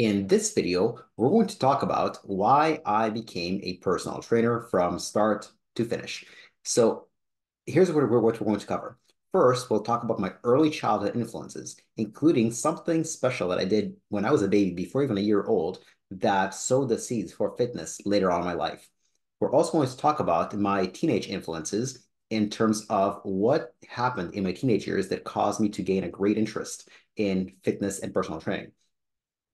In this video, we're going to talk about why I became a personal trainer from start to finish. So here's what we're, what we're going to cover. First, we'll talk about my early childhood influences, including something special that I did when I was a baby, before even a year old, that sowed the seeds for fitness later on in my life. We're also going to talk about my teenage influences in terms of what happened in my teenage years that caused me to gain a great interest in fitness and personal training.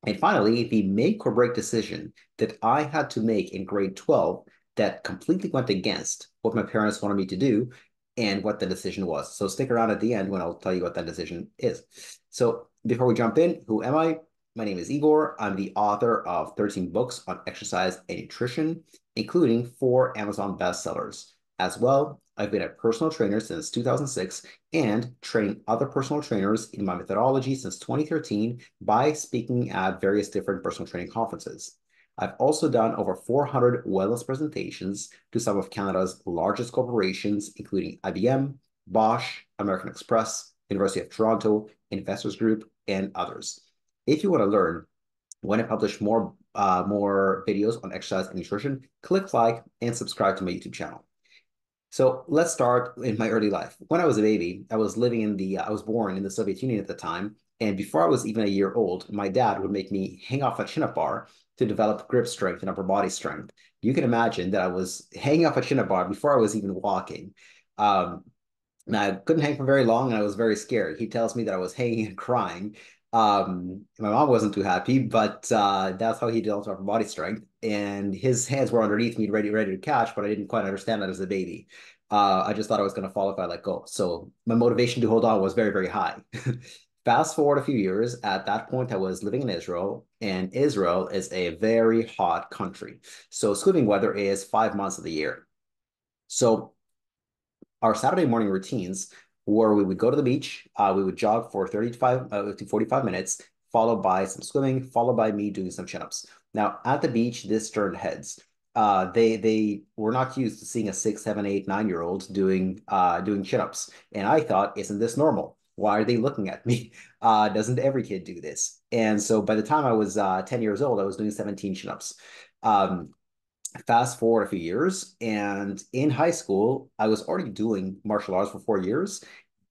And finally, the make or break decision that I had to make in grade 12 that completely went against what my parents wanted me to do and what the decision was. So stick around at the end when I'll tell you what that decision is. So before we jump in, who am I? My name is Igor. I'm the author of 13 books on exercise and nutrition, including four Amazon bestsellers. As well, I've been a personal trainer since 2006 and trained other personal trainers in my methodology since 2013 by speaking at various different personal training conferences. I've also done over 400 wellness presentations to some of Canada's largest corporations, including IBM, Bosch, American Express, University of Toronto, Investors Group, and others. If you want to learn when I publish more, uh, more videos on exercise and nutrition, click like and subscribe to my YouTube channel. So let's start in my early life. When I was a baby, I was living in the, I was born in the Soviet Union at the time. And before I was even a year old, my dad would make me hang off a chin-up bar to develop grip strength and upper body strength. You can imagine that I was hanging off a chin-up bar before I was even walking. Um, and I couldn't hang for very long and I was very scared. He tells me that I was hanging and crying. Um, my mom wasn't too happy, but uh, that's how he developed upper body strength. And his hands were underneath me, ready, ready to catch, but I didn't quite understand that as a baby. Uh, I just thought I was going to fall if I let go. So my motivation to hold on was very, very high. Fast forward a few years, at that point, I was living in Israel, and Israel is a very hot country. So swimming weather is five months of the year. So our Saturday morning routines where we would go to the beach, uh, we would jog for 35 uh, to 45 minutes, followed by some swimming, followed by me doing some chin-ups. Now, at the beach, this turned heads. Uh, they they were not used to seeing a six, seven, eight, nine-year-old doing uh, doing chin-ups. And I thought, isn't this normal? Why are they looking at me? Uh, doesn't every kid do this? And so by the time I was uh, 10 years old, I was doing 17 chin-ups. Um, fast forward a few years and in high school i was already doing martial arts for four years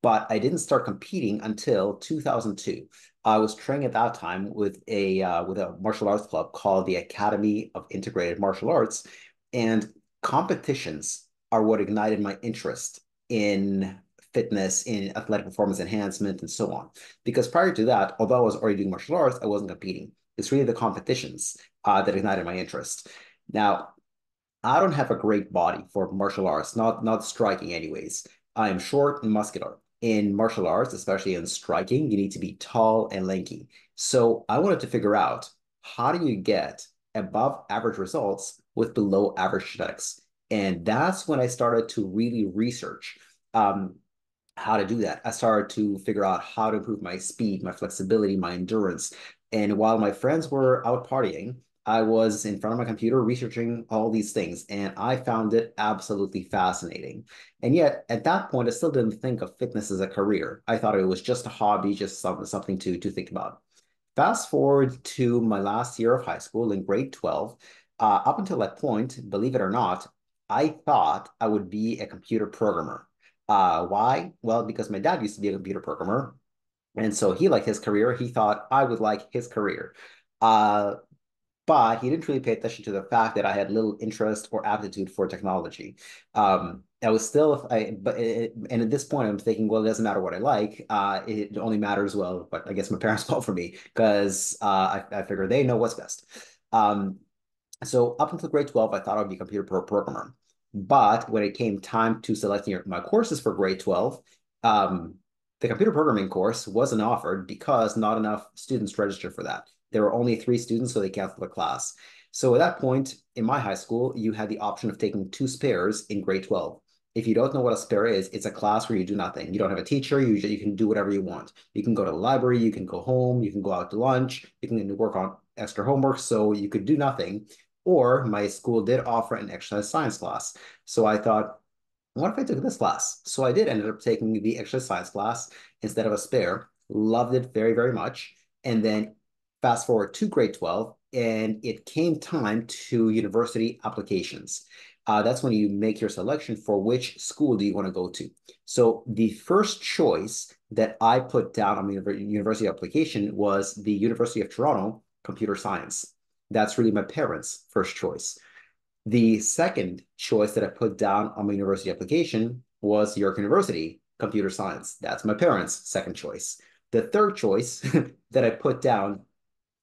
but i didn't start competing until 2002 i was training at that time with a uh, with a martial arts club called the academy of integrated martial arts and competitions are what ignited my interest in fitness in athletic performance enhancement and so on. Because prior to that although i was already doing martial arts i wasn't competing. It's really the competitions uh, that ignited my interest. Now I don't have a great body for martial arts, not not striking anyways. I am short and muscular. In martial arts, especially in striking, you need to be tall and lanky. So I wanted to figure out how do you get above average results with below average genetics? And that's when I started to really research um, how to do that. I started to figure out how to improve my speed, my flexibility, my endurance. And while my friends were out partying, I was in front of my computer researching all these things, and I found it absolutely fascinating. And yet, at that point, I still didn't think of fitness as a career. I thought it was just a hobby, just something to, to think about. Fast forward to my last year of high school in grade 12. Uh, up until that point, believe it or not, I thought I would be a computer programmer. Uh, why? Well, because my dad used to be a computer programmer. And so he liked his career. He thought I would like his career. Uh, but he didn't really pay attention to the fact that I had little interest or aptitude for technology. Um, I was still, I, but it, and at this point, I'm thinking, well, it doesn't matter what I like. Uh, it only matters well, but I guess my parents called for me because uh, I, I figure they know what's best. Um, so up until grade 12, I thought I would be a computer programmer. But when it came time to selecting my courses for grade 12, um, the computer programming course wasn't offered because not enough students registered for that. There were only three students, so they canceled the class. So at that point in my high school, you had the option of taking two spares in grade 12. If you don't know what a spare is, it's a class where you do nothing. You don't have a teacher. You, you can do whatever you want. You can go to the library. You can go home. You can go out to lunch. You can work on extra homework. So you could do nothing. Or my school did offer an exercise science class. So I thought, what if I took this class? So I did ended up taking the exercise science class instead of a spare. Loved it very, very much. And then fast forward to grade 12, and it came time to university applications. Uh, that's when you make your selection for which school do you want to go to. So the first choice that I put down on the university application was the University of Toronto Computer Science. That's really my parents' first choice. The second choice that I put down on my university application was York University Computer Science. That's my parents' second choice. The third choice that I put down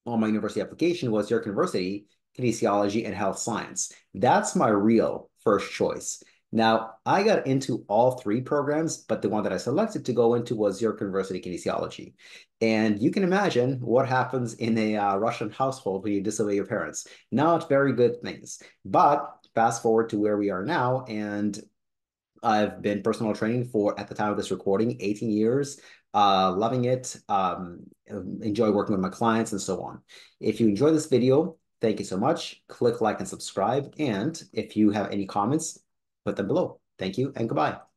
on my university application was York University Kinesiology and Health Science. That's my real first choice. Now, I got into all three programs, but the one that I selected to go into was York University Kinesiology. And you can imagine what happens in a uh, Russian household when you disobey your parents. Not very good things. But fast forward to where we are now, and I've been personal training for, at the time of this recording, 18 years uh, loving it, um, Um, enjoy working with my clients and so on. If you enjoy this video, thank you so much. Click like and subscribe. And if you have any comments, put them below. Thank you and goodbye.